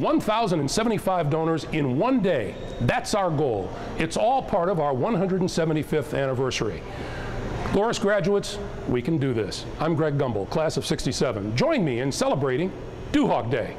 1,075 donors in one day. That's our goal. It's all part of our 175th anniversary. Loras graduates, we can do this. I'm Greg Gumbel, class of 67. Join me in celebrating Duhawk Day.